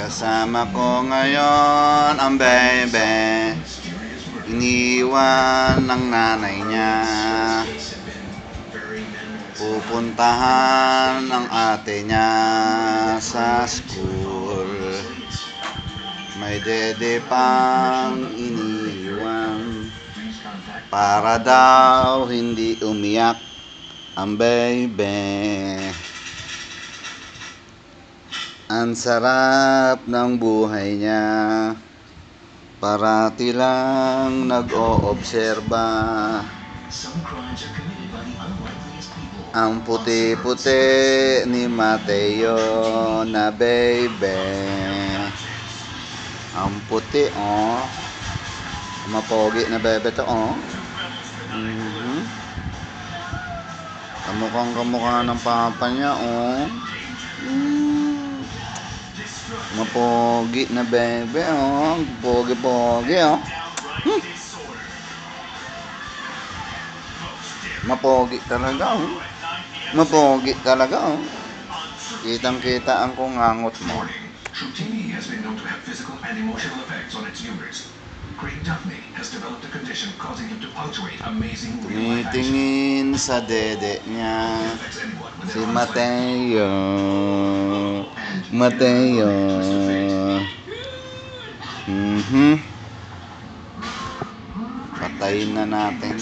Kasama ko ngayon ang bebe. Iniwan ng nanay niya. Pupuntahan ng ate niya sa school. May dede pang iniwan. Para daw hindi umiyak ang bebe. Ang sarap ng buhay niya. Parati lang nag-oobserba. Ang puti-puti ni Mateo na baby. Ang puti, oh. Mapogi na bebe to, oh. Mhm. Kamukhang kamukha ng papa niya, oh. Mm. Mapogi na bebe, oh. Pogi-pogi, oh. Hmm. Mapogi talaga, oh. Mapogi talaga, oh. Kitang-kita ang kungangot mo. Shrutini has been known to have physical and emotional effects on its viewers. Great Duffney has developed a condition causing him to punctuate amazing real-life action. Tumitingin sa dede niya. Si Mateo. Mateo. Mhm. Patayin na natin.